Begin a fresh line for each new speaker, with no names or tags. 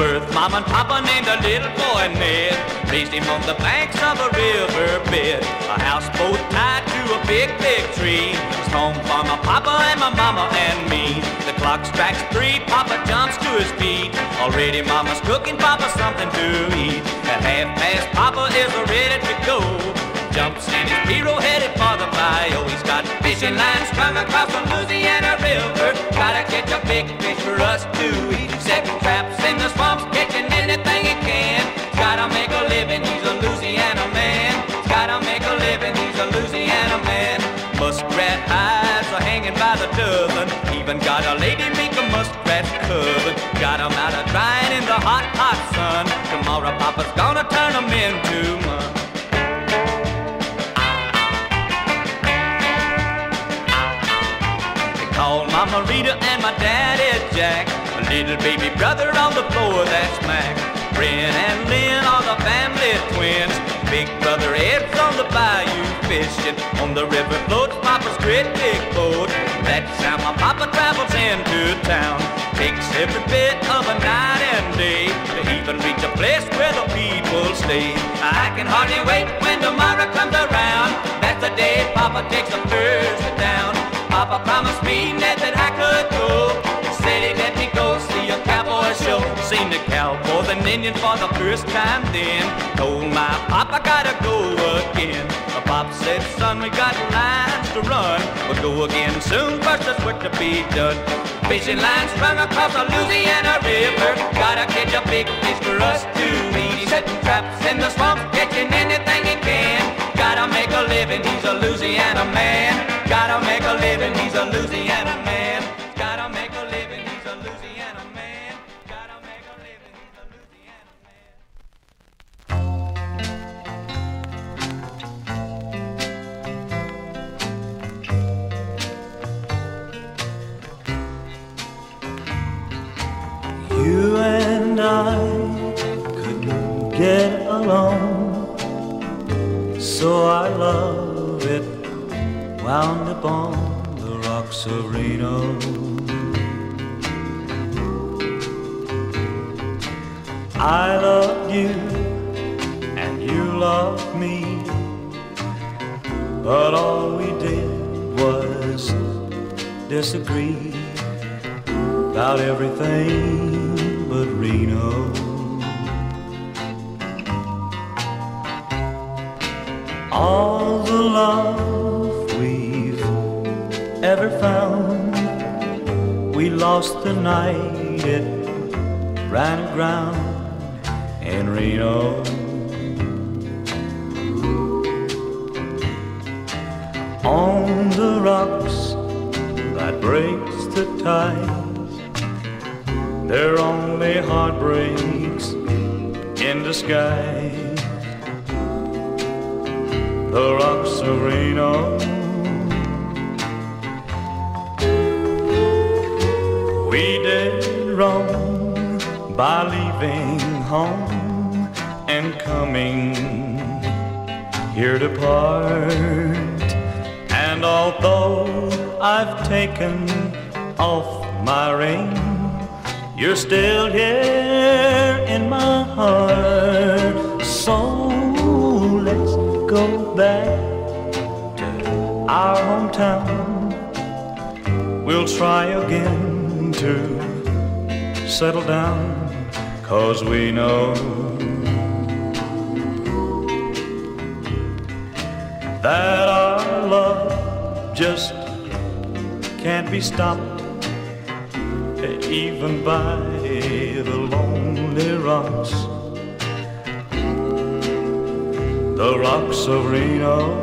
birth, Mama and Papa named a little boy Ned. Raised him on the banks of a river bed. A houseboat tied to a big, big tree. It Was home for my Papa and my Mama and me. The clock strikes three, Papa jumps to his feet. Already Mama's cooking Papa something to eat. At half past, Papa is ready to go. Jumps in his pirogue headed for the bayou. He's got fishing lines strung across the Louisiana River. Gotta catch a big fish for us to eat. Hanging by the dozen. Even got a lady make a muskrat coven. Got 'em out of drying in the hot, hot sun. Tomorrow Papa's gonna turn 'em into mud. They call Mama Rita and my daddy Jack. A little baby brother on the floor, that's Mac. Bren and Lynn are the family twins. Big brother Ed's on the bayou fishing. On the river floats Papa's great big boat. That's how my Papa travels into town. Takes every bit of a night and day to even reach a place where the people stay. I can hardly wait when tomorrow comes around. That's the day Papa takes the first down. Papa promised me Ned that I could go. Seen the cowboys and Indians for the first time then. Told my papa gotta go again. My pop said, son, we got lines to run. We'll go again soon, first there's work to be done. Fishing lines strung across the Louisiana River. Gotta catch a big fish for us to eat. Setting traps in the swamps,
I couldn't get along, so I love it wound upon the rocks of Reno. I loved you and you loved me, but all we did was disagree about everything but Reno. All the love we've ever found, we lost the night it ran aground in Reno. On the rocks that breaks the tides. They're only heartbreaks in disguise. The rocks of Reno. We did wrong by leaving home and coming here to part. And although I've taken off my ring, you're still here in my heart. So let's go back to our hometown. We'll try again to settle down, cause we know that our love just can't be stopped even by the lonely rocks, the rocks of Reno.